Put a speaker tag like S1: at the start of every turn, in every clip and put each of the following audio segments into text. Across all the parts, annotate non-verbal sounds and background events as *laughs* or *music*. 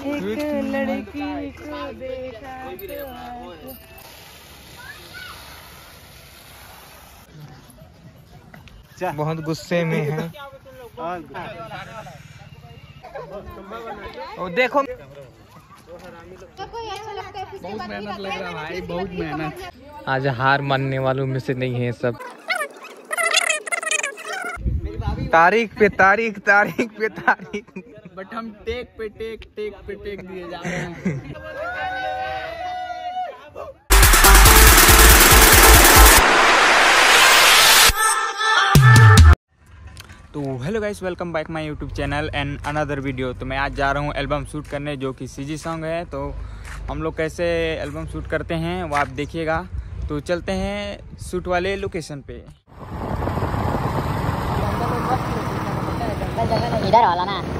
S1: एक लड़की को देखा तो
S2: बहुत गुस्से में है। और देखो।
S1: बहुत मेहनत लग रहा है भाई बहुत मेहनत।
S2: आज हार मानने वालों में से नहीं है सब। तारीख पे तारीख तारीख पे तारीख।
S1: बट हम टेक पे टेक टेक पे टेक दिए जा रहे हैं।
S2: तो hello guys welcome back my YouTube channel and another video तो मैं आज जा रहा हूँ एल्बम शूट करने जो कि सीजी सॉन्ग है। तो हम लोग कैसे एल्बम शूट करते हैं वो आप देखिएगा। तो चलते हैं शूट वाले लोकेशन पे।
S3: इधर वाला ना।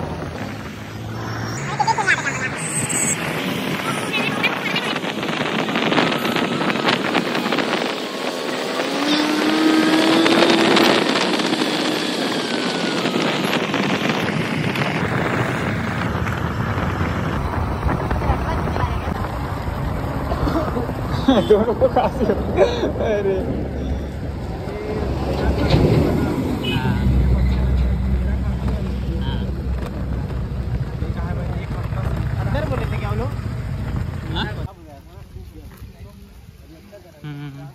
S3: *laughs*
S2: दोनों को खांसी अरे
S1: अंदर बोले थे क्या वो लोग
S2: हम्म।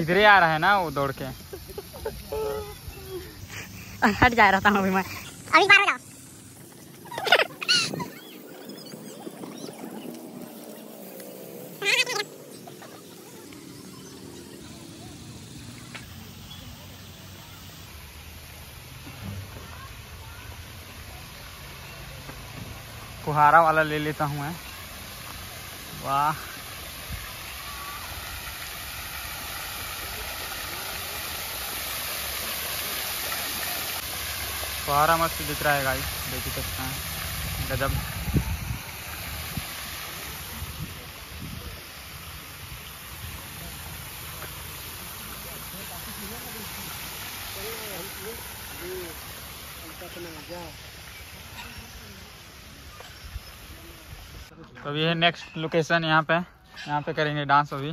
S2: इधर ही आ रहा है ना वो दौड़ के।
S3: हट जा रहा था अभी मैं। अभी बाहर जाओ।
S2: फुहारा वाला ले लेता हूँ मैं। वाह। फुहारा मस्त दिख रहा है गाइस देख ही सकते हैं गजब। तो अभी है नेक्स्ट लोकेशन यहाँ पे यहाँ पे करेंगे डांस अभी।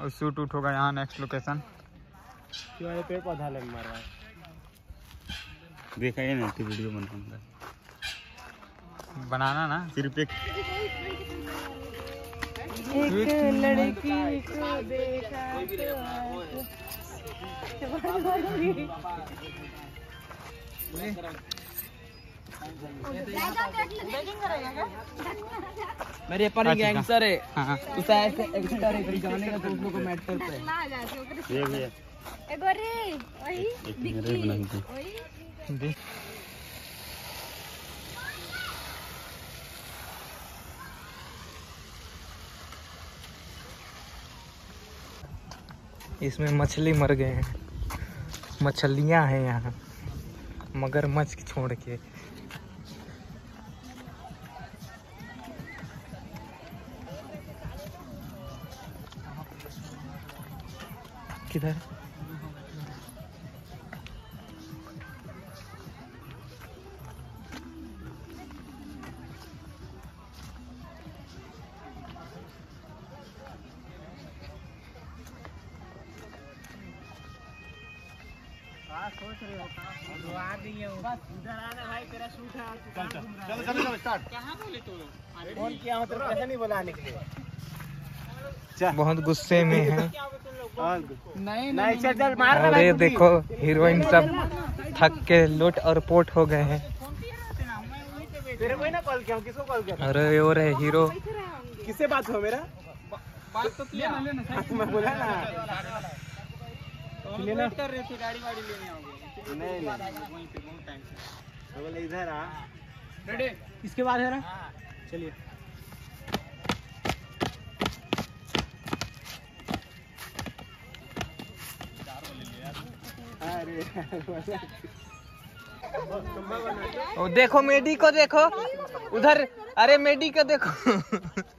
S2: और शूट उट होगा यहाँ नेक्स्ट लोकेशन
S1: क्यों पेड़ पौधा लग मार रहा है?
S4: देखा है ना वीडियो बनाऊँगा
S2: बनाना ना।
S4: सिर्फ़ एक
S1: एक लड़की को देखा तो मेरे पर
S2: अच्छा,
S1: गैंगस्टर है।
S2: हाँ हाँ।
S1: उस ऐसे एक्टर है जाने का तो उस लोग को मैटर पे।
S4: ये भी है। एक मेरा ही बना दो
S2: देख इसमें मछली मर गए हैं। मछलियाँ हैं यहाँ। मगर मछ छोड़ के। किधर? बहुत गुस्से में है।
S1: नहीं नहीं चल चल मार
S2: अरे देखो हीरोइन सब थक के लोट और पोट हो गए हैं।
S1: तेरे को ही ना कॉल किया हूँ, किसको कॉल किया? था?
S2: अरे और है हीरो
S1: किससे बात हुआ मेरा? बात तो किया। मैं बोला ना। लेना कर रहे थे गाड़ी वाड़ी लेने आओगे। नहीं नहीं इधर आ रेडी। इसके बाद है ना? चलिए। अरे
S2: देखो, मेडी को देखो। उधर,
S1: अरे, मेडी का देखो। *laughs*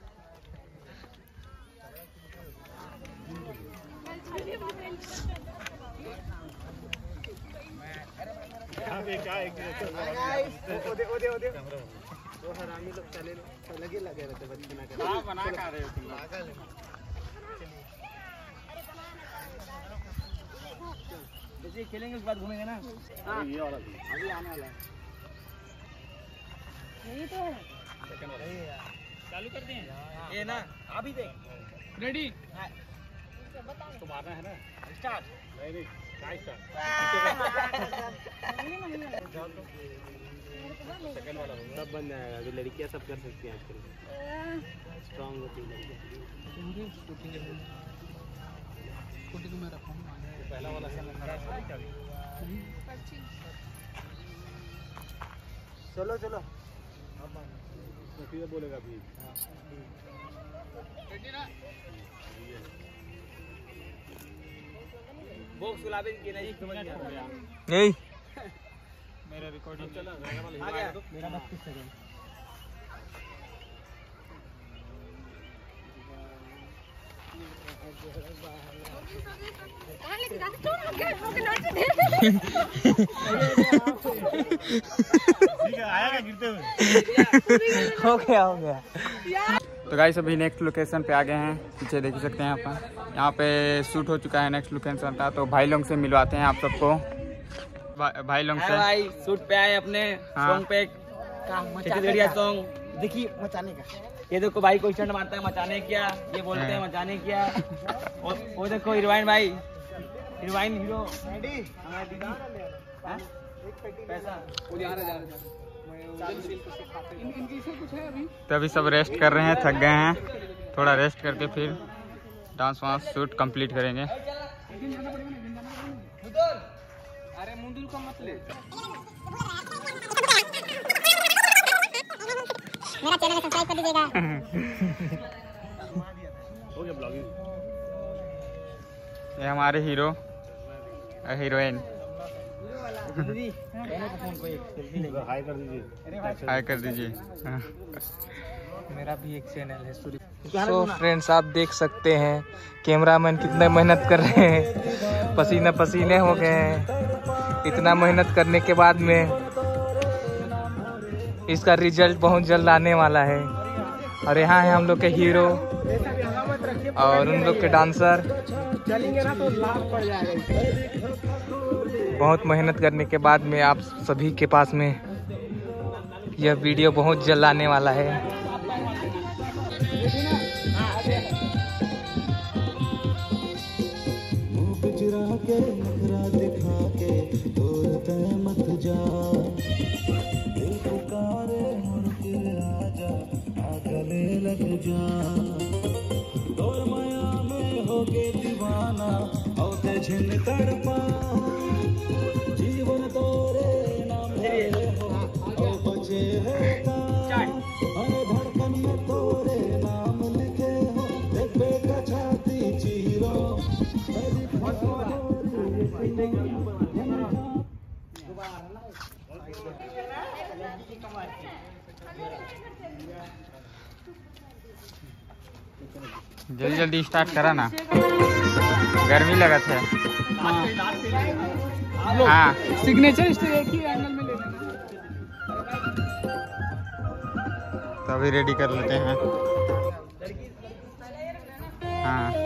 S1: खेलेंगे उसके बाद घूमेंगे ना?
S4: ये वाला
S1: अभी आने वाला है। यही तो है।
S2: चालू कर दिए
S1: ये ना अभी देख
S2: रेडी
S4: तो मारना है ना?
S1: स्टार्ट *laughs*
S4: नहीं नहीं होगा
S1: सब बन जाएगा अभी लड़कियाँ सब कर सकती हैं आजकल। स्ट्रांग होती है
S4: पहला वाला
S1: चलो चलो।
S4: सीधा बोलेगा अभी।
S1: बॉक्स गुलाबी की नहीं? समझ नहीं।
S2: मेरा रिकॉर्डिंग
S1: आ गया। मेरा बत्तीस सेकंड
S4: आया गिरते हुए?
S1: हो गया हो गया।
S2: तो गाइस अभी नेक्स्ट लोकेशन पे आ गए हैं। पीछे देख ही सकते हैं आप यहाँ पे शूट हो चुका है नेक्स्ट लोकेशन का तो भाई लोग से मिलवाते हैं आप सबको। भा, भाई लोग
S1: है
S2: से
S1: भाई शूट पे आए अपने
S2: हाँ।
S1: सॉन्ग पे छत्तीसगढ़िया सॉन्ग देखिए मचाने का ये देखो भाई को स्टंट मारता है मचाने क्या ये बोलते हैं
S2: हाँ।
S1: मचाने क्या और वो देखो हीरोइन भाई हीरोइन हीरो हाँ? पैसा वो यहाँ जा रहा
S2: तो अभी सब रेस्ट कर रहे हैं थक गए हैं थोड़ा रेस्ट करके फिर डांस वांस शूट कंप्लीट करेंगे
S1: अरे मुंदुल को मत ले।
S3: मेरा चैनल सब्सक्राइब कर दीजिएगा
S4: हो गया ब्लॉगिंग
S2: ये हमारे हीरो हीरोइन।
S4: हाय कर दीजिए।
S2: हाय कर दीजिए।
S1: मेरा भी एक चैनल है सूर्य
S5: सो फ्रेंड्स आप देख सकते हैं कैमरामैन कितने मेहनत कर रहे हैं। पसीना पसीने हो गए हैं। इतना मेहनत करने के बाद में इसका रिज़ल्ट बहुत जल्द आने वाला है। और यहाँ है हम लोग के हीरो और उन लोग के डांसर बहुत मेहनत करने के बाद में आप सभी के पास में यह वीडियो बहुत जल्द आने वाला है।
S6: के
S2: जल्दी जल्दी स्टार्ट करा ना। गर्मी लगा था हाँ।
S1: सिग्नेचर एक ही एंगल में लेना
S2: तो अभी रेडी कर लेते हैं। हाँ।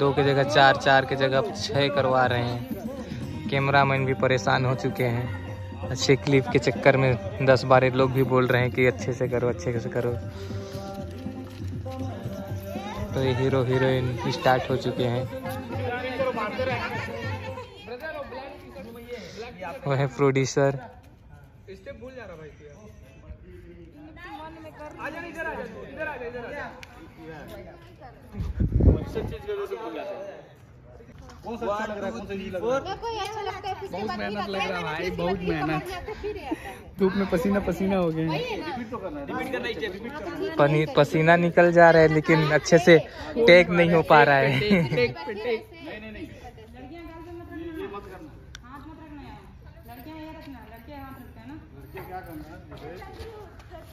S5: दो के जगह चार चार के जगह छः करवा रहे हैं। कैमरामैन भी परेशान हो चुके हैं। अच्छे क्लिप के चक्कर में दस बारह लोग भी बोल रहे हैं कि अच्छे से करो अच्छे से करो। तो ये हीरो हीरोइन स्टार्ट हो चुके हैं। वो है प्रोड्यूसर।
S4: कौन सा अच्छा लग रहा है कौन सा नहीं लग रहा है?
S1: बहुत मेहनत लग रहा है भाई बहुत मेहनत। धूप में पसीना पसीना हो गए
S5: पनी पसीना निकल जा रहा है लेकिन अच्छे से टेक नहीं हो पा रहा है।
S1: टेक पे टेक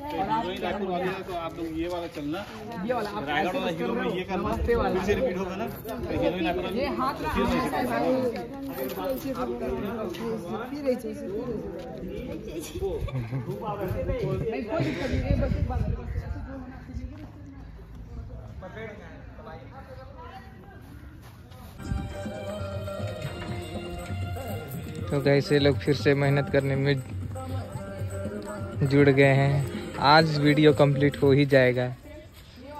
S4: तो आप लोग ये वाला चलना।
S1: ये वाला आप
S4: रायगढ़ वाला हीरो में ये करना। फिर से रिपीट होगा ना? तो हीरोइन रायपुर
S1: ये हाथ
S4: फिर नहीं
S1: कोई दिक्कत नहीं बस एक बार
S5: तो कैसे लोग फिर से मेहनत करने में जुड़ गए हैं। आज वीडियो कंप्लीट हो ही जाएगा।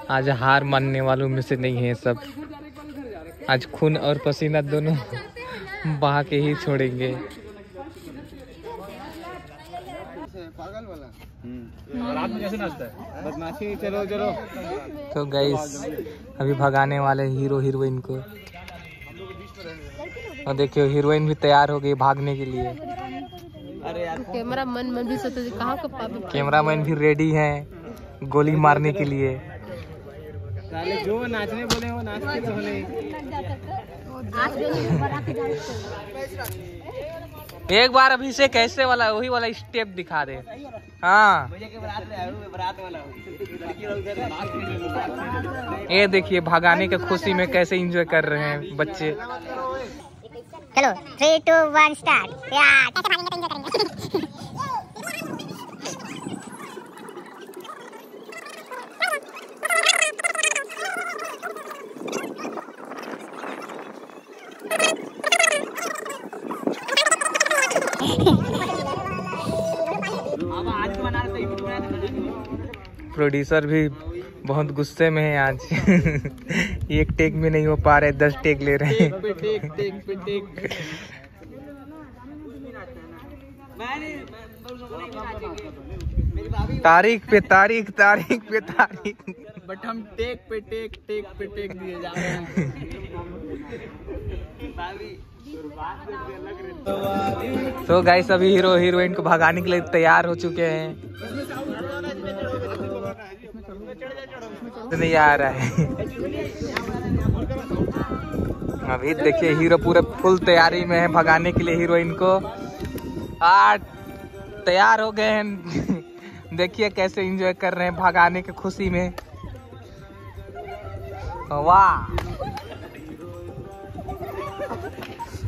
S5: आज हार मानने वालों में से नहीं है सब। आज खून और पसीना दोनों बहा के ही छोड़ेंगे। तो गाइस अभी भगाने वाले हीरो हीरोइन को। और देखियो, हीरोइन भी तैयार हो गई भागने के लिए।
S7: कैमरा मन मन भी सोचते कहाँ का पापी
S5: कैमरामैन भी रेडी हैं गोली मारने के लिए।
S1: जो नाचने बोले वो नाचते तो
S5: एक बार अभी से कैसे वाला वही वाला स्टेप दिखा दे। हाँ। ये देखिए भगाने के खुशी में कैसे एंजॉय कर रहे हैं बच्चे।
S3: चलो थ्री टू वन स्टार्ट कैसे भागेंगे तो एंजॉय करेंगे।
S5: प्रोड्यूसर भी बहुत गुस्से में है आज। *laughs* एक टेक में नहीं हो पा रहे दस टेक ले रहे हैं। तारीख पे तारीख तारीख पे तारीख।
S1: बट हम टेक पे टेक टेक पे टेक दिए जा रहे हैं।
S5: तो गाइस अभी हीरो हीरोइन को भगाने के लिए तैयार हो चुके हैं। नहीं आ रहा है। अभी देखिए हीरो पूरे फुल तैयारी में है भगाने के लिए हीरोइन को। आज तैयार हो गए हैं। देखिए कैसे एंजॉय कर रहे हैं भगाने की खुशी में। वाह।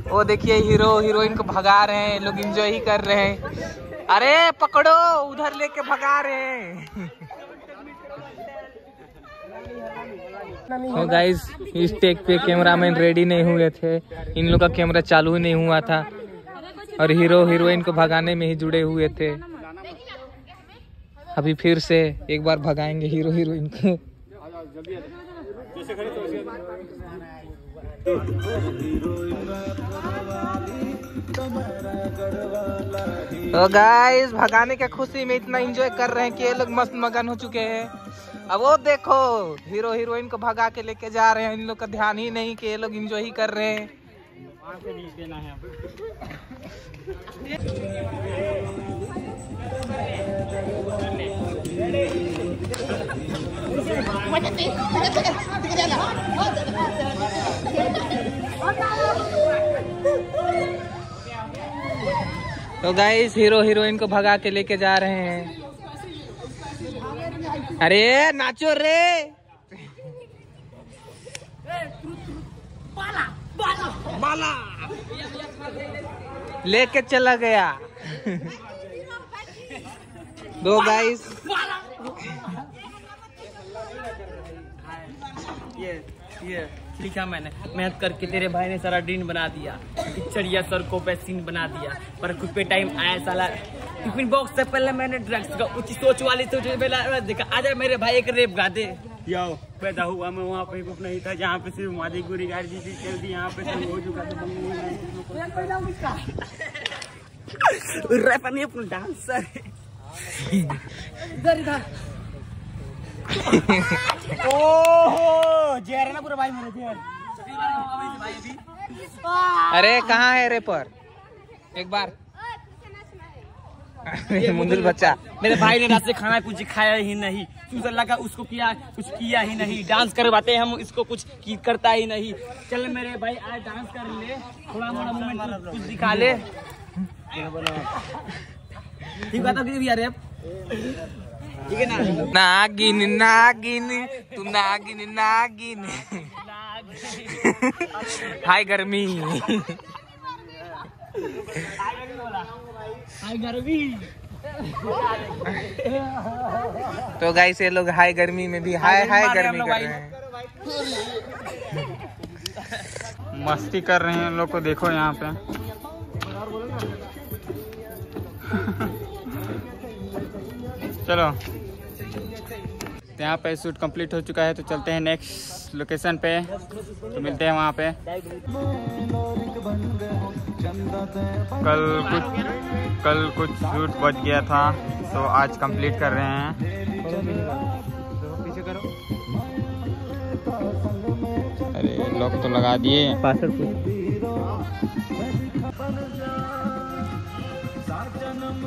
S5: वो देखिए हीरो हीरोइन को भगा रहे हैं, लोग एंजॉय ही कर रहे हैं। अरे, पकड़ो, उधर लेके भगा रहे हैं। तो गाइस इस टेक पे कैमरामैन रेडी नहीं हुए थे। इन लोग का कैमरा चालू ही नहीं हुआ था। और हीरो हीरोइन को भगाने में ही जुड़े हुए थे। अभी फिर से एक बार भगाएँगे हीरो हीरोइन को। तो गाइस भगाने के खुशी में इतना एंजॉय कर रहे हैं कि ये लोग मस्त मगन हो चुके हैं। अब वो देखो हीरो हीरोइन को भगा के लेके जा रहे हैं। इन लोग का ध्यान ही नहीं कि ये लोग इंजॉय ही कर रहे हैं। तो गाइस हीरो हीरोइन को भगा के लेके जा रहे हैं। अरे नाचो रे। लेके चला गया। दो गाइस
S1: ये ये। लिखा मैंने? मेहनत करके तेरे भाई ने सारा ड्रीन बना दिया। चढ़िया सड़कों पे सीन बना दिया। पर खुद पे टाइम आया साला। टिफ़िन बॉक्स से पहले मैंने ड्रग्स का ऊँची सोच वाली सोच मेरा देखा। आजा मेरे भाई एक रेप गा दे यो पैदा हुआ मैं वहाँ पे कुछ नहीं था। जहाँ पे सिर्फ़ मादी गुरी गाड़ी जी थी चल दी यहाँ पे शुरू हो चुका था। रैप नहीं अपना डांसर इधर इधर। ओहो जहर है ना पूरा? भाई मेरे जहर
S5: अरे कहाँ है रेपर एक बार मुंदुल बच्चा।
S1: मेरे भाई ने रात से खाना कुछ खाया ही नहीं। सुसर लगा उसको किया कुछ किया ही नहीं। डांस करवाते हम इसको कुछ की करता ही नहीं। चल मेरे भाई आज डांस कर ले। थोड़ा मोड़ा मूवमेंट कुछ दिखा ले। ठीक है तो भैया रेप ठीक है ना
S5: नागिन नागिन तू नागिन नागिन हाय गर्मी
S1: हाय गर्मी
S5: तो गाइस से लोग हाय गर्मी में भी हाय हाय गर्मी कर रहे हैं।
S2: मस्ती कर रहे हैं लोग को देखो यहाँ पे। चलो। यहाँ पे शूट कंप्लीट हो चुका है तो चलते हैं नेक्स्ट लोकेशन पे। तो मिलते हैं वहाँ पे। कल कुछ कल कुछ शूट बच गया था तो आज कंप्लीट कर रहे हैं। अरे लॉक तो लगा दिए।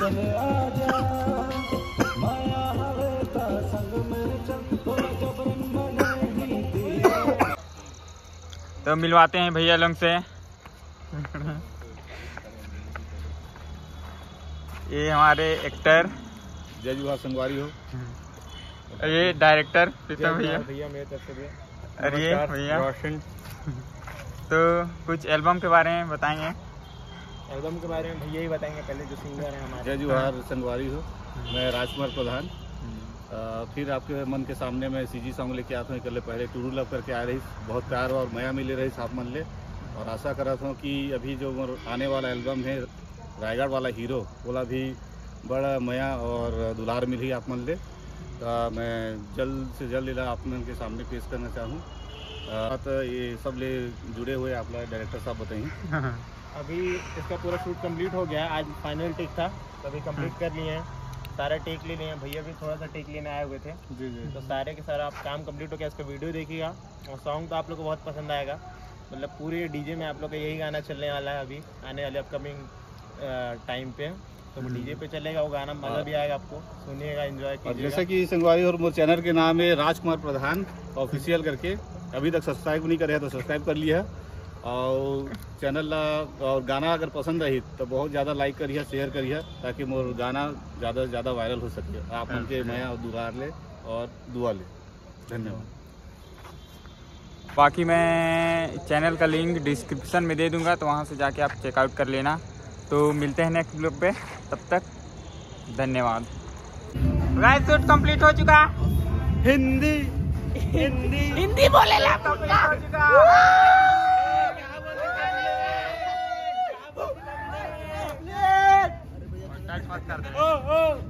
S6: ता तो
S2: मिलवाते हैं भैया लोग से। ये हमारे एक्टर।
S8: जय जुहा संगवारी हो।
S2: ये डायरेक्टर प्रीतम भैया।
S8: भैया मेरे तरफ़ से भैया
S2: भैया।
S8: रोशन।
S2: तो कुछ एल्बम के बारे में बताएँगे।
S1: एल्बम के बारे में भैया ही बताएँगे पहले जो सिंगर है हमारे।
S8: जय जुहार संगवारी हो मैं राजकुमार प्रधान। फिर आपके मन के सामने मैं सीजी सॉन्ग लेके आता हूँ कल पहले टूरू लव करके आ रही बहुत प्यार और मया मिले रही साफ़ मन ले। और आशा कर रहा था कि अभी जो आने वाला एल्बम है रायगढ़ वाला हीरो बोला भी बड़ा मया और दुलार मिली आप मन ले। तो मैं जल्द से जल्द इला आप मन के सामने पेश करना चाहूँ। तो ये सब ले जुड़े हुए आप लोग डायरेक्टर साहब बताइए।
S1: अभी इसका पूरा शूट कंप्लीट हो गया है। आज फाइनल टेक था। तो अभी कंप्लीट कर लिए हैं। सारे टेक ले लिए हैं। भैया भी थोड़ा सा टेक लेने आए हुए थे।
S8: जी जी
S1: तो सारे के सारा आप काम कंप्लीट हो गया। इसका वीडियो देखिएगा। और सॉन्ग तो आप लोग को बहुत पसंद आएगा। मतलब पूरे डीजे में आप लोग का यही गाना चलने वाला है अभी। आने वाले अपकमिंग टाइम पे। तो डीजे पे चलेगा वो गाना मज़ा भी आएगा आपको। सुनिएगा एंजॉय
S8: और जैसा कि संगवारी और मोर चैनल के नाम है राजकुमार प्रधान ऑफिशियल करके। अभी तक सब्सक्राइब नहीं करे तो सब्सक्राइब कर लिया। और चैनल ला और गाना अगर पसंद रही तो बहुत ज़्यादा लाइक करिए शेयर करिए ताकि मोर गाना ज़्यादा से ज़्यादा वायरल हो सके। आप उनके मैं दुआर ले और दुआ ले। धन्यवाद।
S2: बाकी मैं चैनल का लिंक डिस्क्रिप्शन में दे दूँगा तो वहाँ से जाके आप चेकआउट कर लेना। तो मिलते हैं नेक्स्ट ब्लॉग पे। तब तक धन्यवाद। गाइस शूट कंप्लीट हो चुका।
S1: हिंदी। *laughs* हिंदी।
S2: हिंदी बोले ला कंप्लीट हो चुका। टच मत कर दे